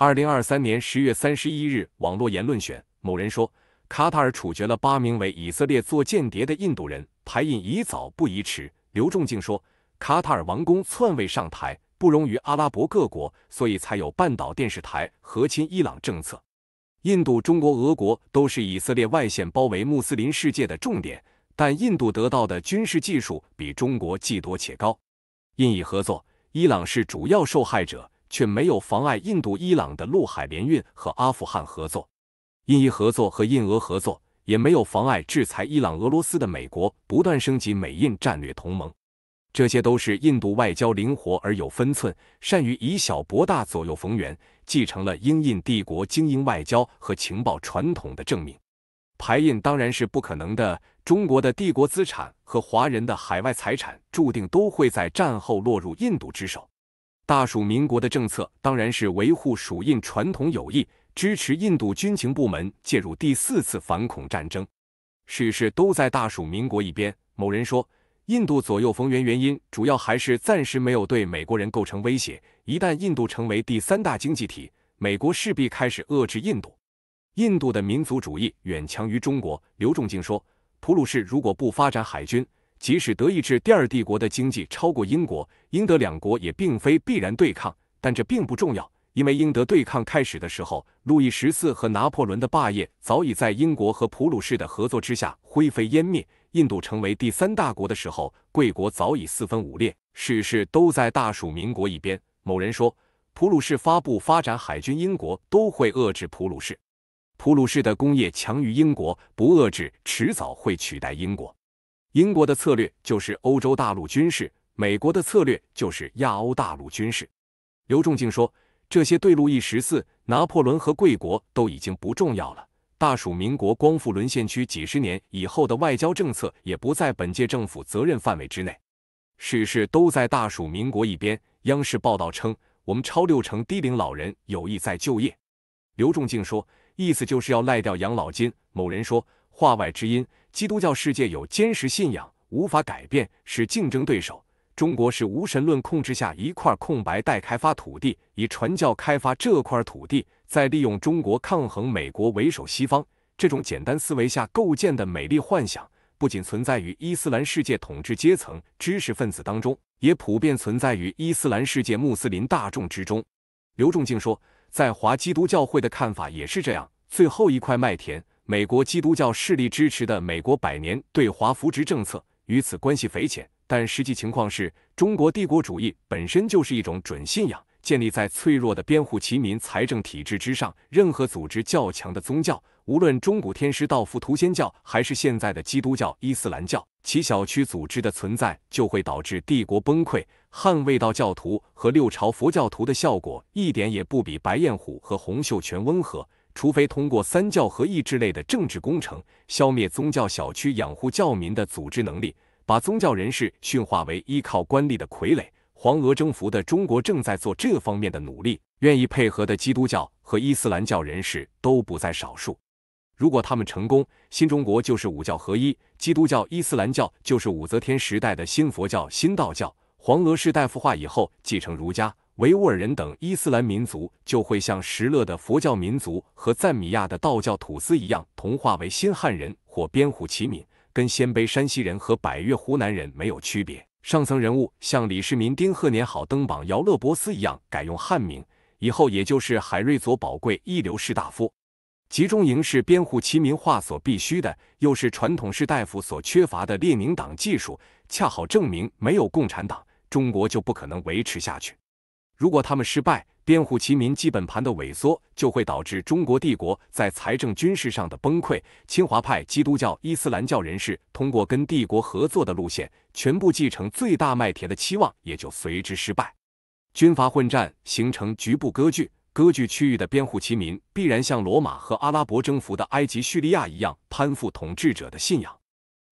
二零二三年十月三十一日，网络言论选某人说，卡塔尔处决了八名为以色列做间谍的印度人，排印宜早不宜迟。刘仲敬说，卡塔尔王公篡位上台，不容于阿拉伯各国，所以才有半岛电视台和亲伊朗政策。印度、中国、俄国都是以色列外线包围穆斯林世界的重点，但印度得到的军事技术比中国既多且高。印以合作，伊朗是主要受害者，却没有妨碍印度、伊朗的陆海联运和阿富汗合作。印伊合作和印俄合作，也没有妨碍制裁伊朗、俄罗斯的美国不断升级美印战略同盟。这些都是印度外交灵活而有分寸，善于以小博大、左右逢源，继承了英印帝国精英外交和情报传统的证明。排印当然是不可能的。中国的帝国资产和华人的海外财产，注定都会在战后落入印度之手。大蜀民国的政策当然是维护蜀印传统友谊，支持印度军情部门介入第四次反恐战争。事事都在大蜀民国一边。某人说，印度左右逢源原因主要还是暂时没有对美国人构成威胁。一旦印度成为第三大经济体，美国势必开始遏制印度。印度的民族主义远强于中国。刘仲敬说，普鲁士如果不发展海军，即使德意志第二帝国的经济超过英国，英德两国也并非必然对抗。但这并不重要，因为英德对抗开始的时候，路易十四和拿破仑的霸业早已在英国和普鲁士的合作之下灰飞烟灭。印度成为第三大国的时候，贵国早已四分五裂。事事都在大蜀民国一边。某人说，普鲁士发布发展海军，英国都会遏制普鲁士。普鲁士的工业强于英国，不遏制，迟早会取代英国。英国的策略就是欧洲大陆军事，美国的策略就是亚欧大陆军事。刘仲敬说，这些对路易十四、拿破仑和贵国都已经不重要了。大蜀民国光复沦陷区几十年以后的外交政策，也不在本届政府责任范围之内。事事都在大蜀民国一边。央视报道称，我们超六成低龄老人有意再就业。刘仲敬说。意思就是要赖掉养老金。某人说，话外之音：基督教世界有坚实信仰，无法改变，是竞争对手。中国是无神论控制下一块空白待开发土地，以传教开发这块土地，再利用中国抗衡美国为首西方。这种简单思维下构建的美丽幻想，不仅存在于伊斯兰世界统治阶层、知识分子当中，也普遍存在于伊斯兰世界穆斯林大众之中。刘仲敬说。在华基督教会的看法也是这样。最后一块麦田，美国基督教势力支持的美国百年对华扶植政策与此关系匪浅。但实际情况是，中国帝国主义本身就是一种准信仰，建立在脆弱的编户齐民财政体制之上。任何组织较强的宗教，无论中古天师道夫图仙教，还是现在的基督教伊斯兰教，其小区组织的存在就会导致帝国崩溃。捍卫道教徒和六朝佛教徒的效果一点也不比白彦虎和洪秀全温和。除非通过三教合一之类的政治工程，消灭宗教小区养护教民的组织能力，把宗教人士驯化为依靠官吏的傀儡。黄俄征服的中国正在做这方面的努力，愿意配合的基督教和伊斯兰教人士都不在少数。如果他们成功，新中国就是五教合一，基督教、伊斯兰教就是武则天时代的新佛教、新道教。黄俄士大夫化以后，继承儒家、维吾尔人等伊斯兰民族，就会像石勒的佛教民族和赞米亚的道教土司一样，同化为新汉人或边户齐民，跟鲜卑山西人和百越湖南人没有区别。上层人物像李世民、丁鹤年好登榜姚乐伯斯一样，改用汉名，以后也就是海瑞佐宝贵一流士大夫。集中营是编户齐民化所必须的，又是传统士大夫所缺乏的列宁党技术，恰好证明没有共产党。中国就不可能维持下去。如果他们失败，编户齐民基本盘的萎缩就会导致中国帝国在财政军事上的崩溃。清华派基督教伊斯兰教人士通过跟帝国合作的路线，全部继承最大麦田的期望也就随之失败。军阀混战形成局部割据，割据区域的编户齐民必然像罗马和阿拉伯征服的埃及、叙利亚一样攀附统治者的信仰。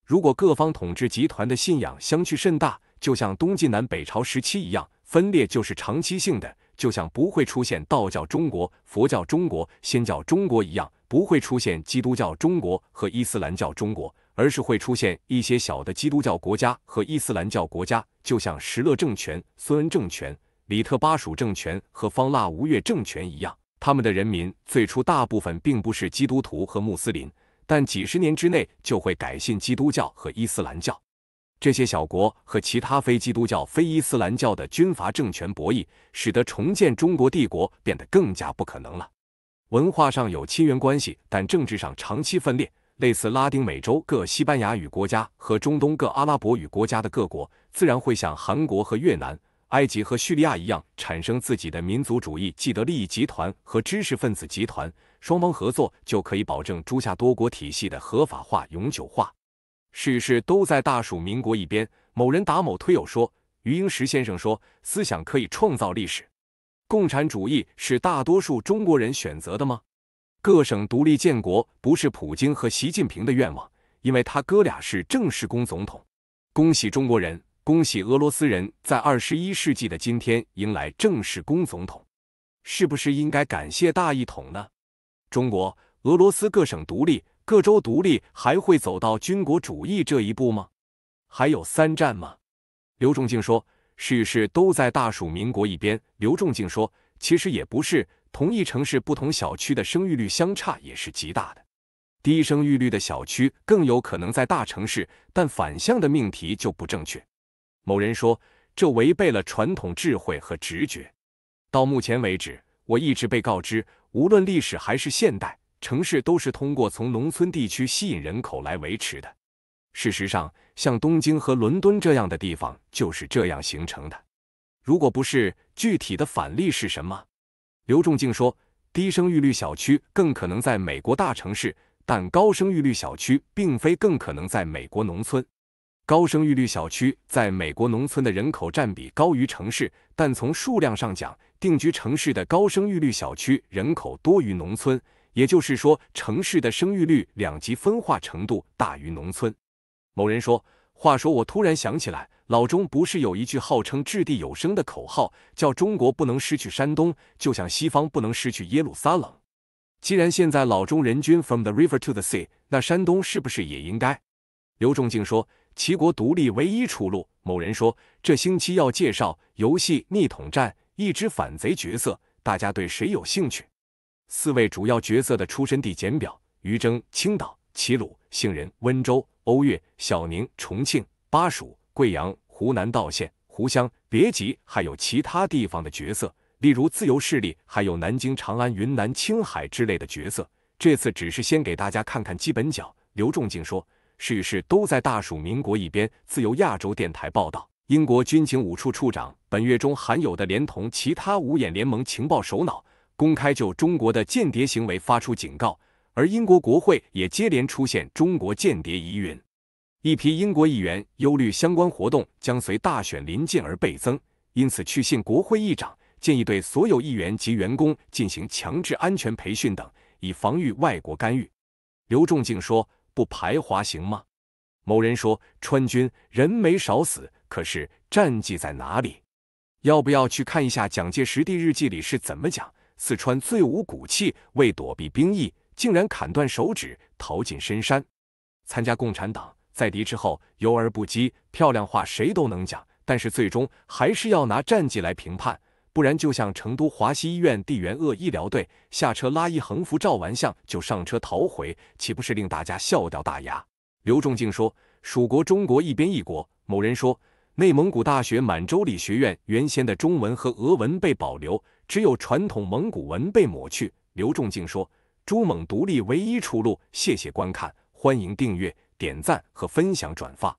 如果各方统治集团的信仰相去甚大，就像东晋南北朝时期一样，分裂就是长期性的；就像不会出现道教中国、佛教中国、仙教中国一样，不会出现基督教中国和伊斯兰教中国，而是会出现一些小的基督教国家和伊斯兰教国家，就像石勒政权、孙恩政权、里特巴蜀政权和方腊吴越政权一样。他们的人民最初大部分并不是基督徒和穆斯林，但几十年之内就会改信基督教和伊斯兰教。这些小国和其他非基督教、非伊斯兰教的军阀政权博弈，使得重建中国帝国变得更加不可能了。文化上有亲缘关系，但政治上长期分裂。类似拉丁美洲各西班牙语国家和中东各阿拉伯语国家的各国，自然会像韩国和越南、埃及和叙利亚一样，产生自己的民族主义既得利益集团和知识分子集团。双方合作就可以保证诸夏多国体系的合法化、永久化。事事都在大蜀民国一边。某人答某推友说：“余英时先生说，思想可以创造历史。共产主义是大多数中国人选择的吗？”各省独立建国不是普京和习近平的愿望，因为他哥俩是正式公总统。恭喜中国人，恭喜俄罗斯人，在二十一世纪的今天迎来正式公总统，是不是应该感谢大一统呢？中国、俄罗斯各省独立、各州独立，还会走到军国主义这一步吗？还有三战吗？刘仲敬说：“事事都在大蜀民国一边。”刘仲敬说：“其实也不是。”同一城市不同小区的生育率相差也是极大的，低生育率的小区更有可能在大城市，但反向的命题就不正确。某人说这违背了传统智慧和直觉。到目前为止，我一直被告知，无论历史还是现代，城市都是通过从农村地区吸引人口来维持的。事实上，像东京和伦敦这样的地方就是这样形成的。如果不是，具体的反例是什么？刘仲敬说：“低生育率小区更可能在美国大城市，但高生育率小区并非更可能在美国农村。高生育率小区在美国农村的人口占比高于城市，但从数量上讲，定居城市的高生育率小区人口多于农村。也就是说，城市的生育率两极分化程度大于农村。”某人说：“话说，我突然想起来。”老钟不是有一句号称掷地有声的口号，叫中国不能失去山东，就像西方不能失去耶路撒冷。既然现在老中人均 from the river to the sea，那山东是不是也应该？刘仲敬说：“齐国独立唯一出路。”某人说：“这星期要介绍游戏逆统战，一支反贼角色，大家对谁有兴趣？”四位主要角色的出身地简表：于征，青岛；齐鲁，杏仁；温州；欧越；小宁；重庆；巴蜀。贵阳、湖南道县、湖湘，别急，还有其他地方的角色，例如自由势力，还有南京、长安、云南、青海之类的角色。这次只是先给大家看看基本角。刘仲敬说：“事事都在大蜀民国一边。”自由亚洲电台报道，英国军情五处处长本月中含有的连同其他五眼联盟情报首脑公开就中国的间谍行为发出警告，而英国国会也接连出现中国间谍疑云。一批英国议员忧虑相关活动将随大选临近而倍增，因此去信国会议长，建议对所有议员及员工进行强制安全培训等，以防御外国干预。刘仲敬说：“不排华行吗？”某人说：“川军人没少死，可是战绩在哪里？要不要去看一下蒋介石的日记里是怎么讲？四川最无骨气，为躲避兵役，竟然砍断手指逃进深山，参加共产党。”在敌之后，游而不击，漂亮话谁都能讲，但是最终还是要拿战绩来评判，不然就像成都华西医院地缘恶医疗队下车拉一横幅照完相就上车逃回，岂不是令大家笑掉大牙？刘仲敬说：“蜀国中国一边一国。”某人说：“内蒙古大学满洲里学院原先的中文和俄文被保留，只有传统蒙古文被抹去。”刘仲敬说：“朱蒙独立唯一出路。”谢谢观看，欢迎订阅。点赞和分享转发。